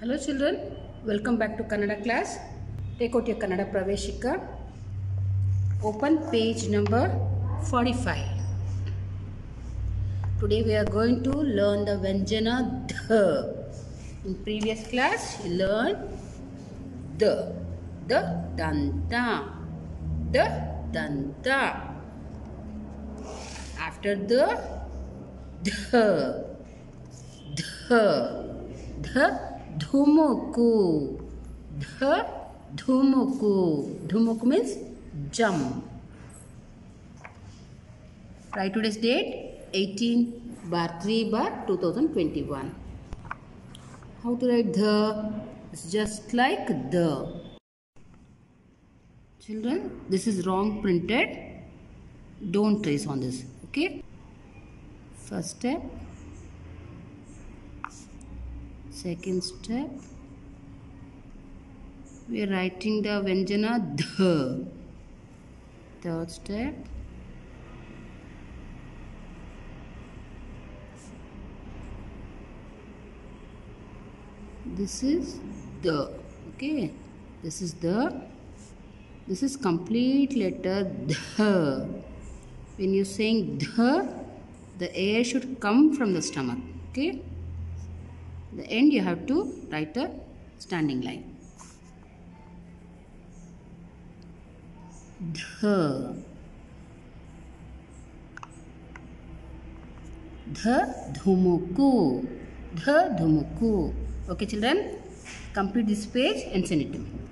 Hello children, welcome back to Kannada class. Take out your Kannada Praveshika. Open page number 45. Today we are going to learn the Vyanjana dha. In previous class you learned the, the danta, the danta. After the dha, dha, dha धुमुकु। ध, धुमुकु। धुमुकु means jump. Write to date eighteen bar three bar two thousand twenty one how to write ध? It's just like the children this is wrong printed don't trace on this okay first step Second step. We are writing the Vyanjana the. Third step. this is the okay this is the this is complete letter the when you're saying the the air should come from the stomach okay the end you have to write a standing line dh dh dhumuku dh dhumuku okay children complete this page and send it to me